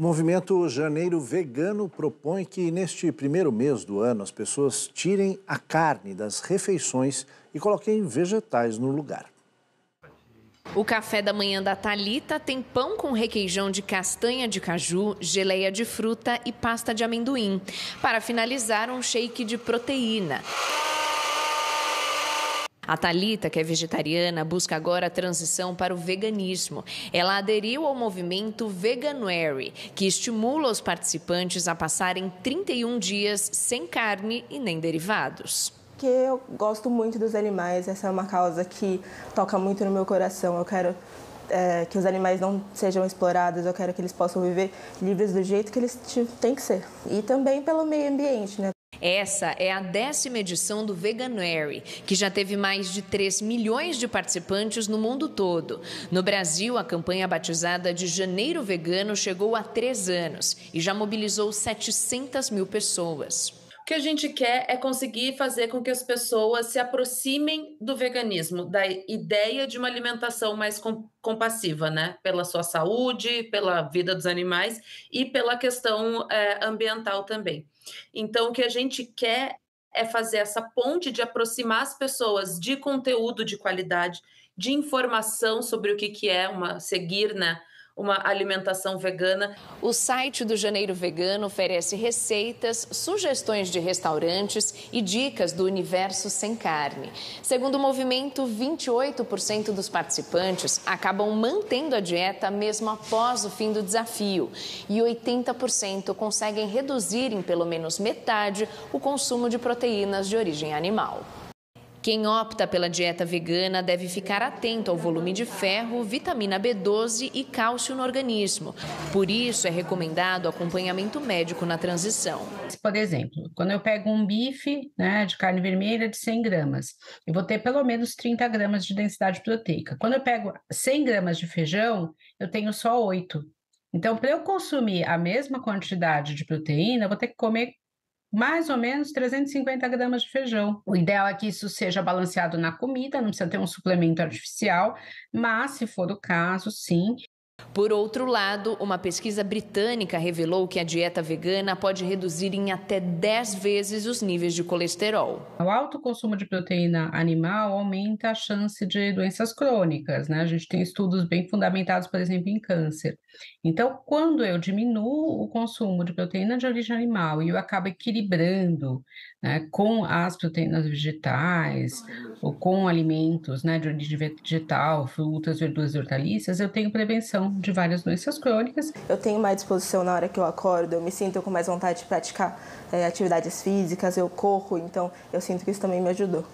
O movimento Janeiro Vegano propõe que neste primeiro mês do ano as pessoas tirem a carne das refeições e coloquem vegetais no lugar. O café da manhã da Talita tem pão com requeijão de castanha de caju, geleia de fruta e pasta de amendoim. Para finalizar, um shake de proteína. A Talita, que é vegetariana, busca agora a transição para o veganismo. Ela aderiu ao movimento Veganuary, que estimula os participantes a passarem 31 dias sem carne e nem derivados porque eu gosto muito dos animais, essa é uma causa que toca muito no meu coração. Eu quero é, que os animais não sejam explorados, eu quero que eles possam viver livres do jeito que eles têm que ser. E também pelo meio ambiente, né? Essa é a décima edição do Veganuary, que já teve mais de 3 milhões de participantes no mundo todo. No Brasil, a campanha batizada de Janeiro Vegano chegou a três anos e já mobilizou 700 mil pessoas. O que a gente quer é conseguir fazer com que as pessoas se aproximem do veganismo, da ideia de uma alimentação mais compassiva, né? Pela sua saúde, pela vida dos animais e pela questão é, ambiental também. Então, o que a gente quer é fazer essa ponte de aproximar as pessoas de conteúdo de qualidade, de informação sobre o que, que é uma seguir, né? Uma alimentação vegana. O site do Janeiro Vegano oferece receitas, sugestões de restaurantes e dicas do universo sem carne. Segundo o movimento, 28% dos participantes acabam mantendo a dieta mesmo após o fim do desafio e 80% conseguem reduzir em pelo menos metade o consumo de proteínas de origem animal. Quem opta pela dieta vegana deve ficar atento ao volume de ferro, vitamina B12 e cálcio no organismo. Por isso, é recomendado acompanhamento médico na transição. Por exemplo, quando eu pego um bife né, de carne vermelha de 100 gramas, eu vou ter pelo menos 30 gramas de densidade proteica. Quando eu pego 100 gramas de feijão, eu tenho só 8. Então, para eu consumir a mesma quantidade de proteína, eu vou ter que comer mais ou menos 350 gramas de feijão. O ideal é que isso seja balanceado na comida, não precisa ter um suplemento artificial, mas se for o caso, sim, por outro lado, uma pesquisa britânica revelou que a dieta vegana pode reduzir em até 10 vezes os níveis de colesterol. O alto consumo de proteína animal aumenta a chance de doenças crônicas, né? A gente tem estudos bem fundamentados, por exemplo, em câncer. Então, quando eu diminuo o consumo de proteína de origem animal e eu acabo equilibrando né, com as proteínas vegetais ou com alimentos né, de origem vegetal, frutas, verduras e hortaliças, eu tenho prevenção de várias doenças crônicas. Eu tenho mais disposição na hora que eu acordo, eu me sinto com mais vontade de praticar é, atividades físicas, eu corro, então eu sinto que isso também me ajudou.